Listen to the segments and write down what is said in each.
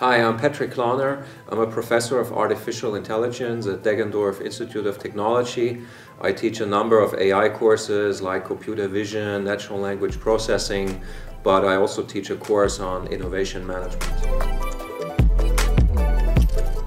Hi, I'm Patrick Glauner. I'm a professor of artificial intelligence at Deggendorf Institute of Technology. I teach a number of AI courses like computer vision, natural language processing, but I also teach a course on innovation management.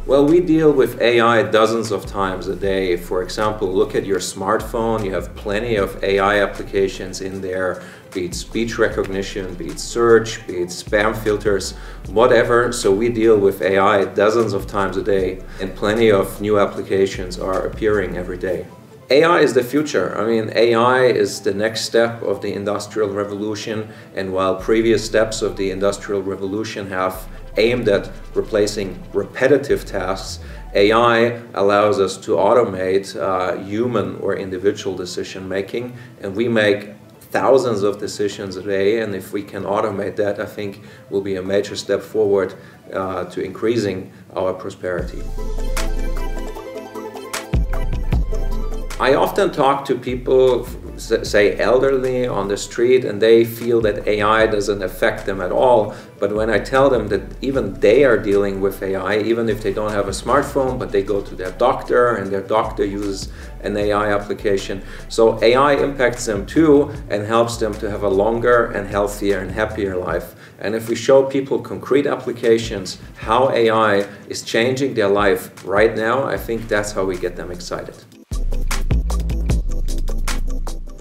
Well, we deal with AI dozens of times a day. For example, look at your smartphone. You have plenty of AI applications in there be it speech recognition, be it search, be it spam filters, whatever. So we deal with AI dozens of times a day and plenty of new applications are appearing every day. AI is the future. I mean, AI is the next step of the Industrial Revolution, and while previous steps of the Industrial Revolution have aimed at replacing repetitive tasks, AI allows us to automate uh, human or individual decision making, and we make thousands of decisions a day, and if we can automate that, I think will be a major step forward uh, to increasing our prosperity. I often talk to people say elderly on the street and they feel that AI doesn't affect them at all. But when I tell them that even they are dealing with AI, even if they don't have a smartphone, but they go to their doctor and their doctor uses an AI application. So AI impacts them too and helps them to have a longer and healthier and happier life. And if we show people concrete applications, how AI is changing their life right now, I think that's how we get them excited.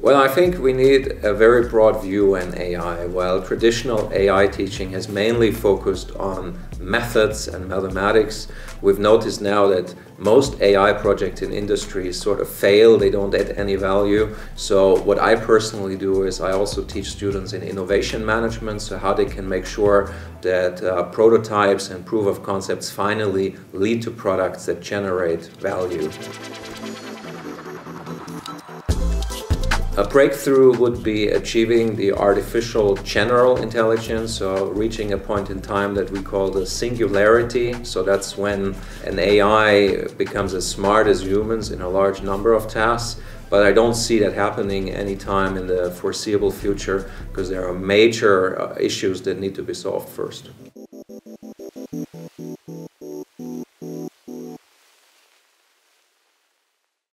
Well, I think we need a very broad view in AI. While traditional AI teaching has mainly focused on methods and mathematics, we've noticed now that most AI projects in industry sort of fail, they don't add any value. So what I personally do is I also teach students in innovation management, so how they can make sure that uh, prototypes and proof of concepts finally lead to products that generate value. A breakthrough would be achieving the artificial general intelligence, so reaching a point in time that we call the singularity. So that's when an AI becomes as smart as humans in a large number of tasks. But I don't see that happening anytime in the foreseeable future because there are major uh, issues that need to be solved first.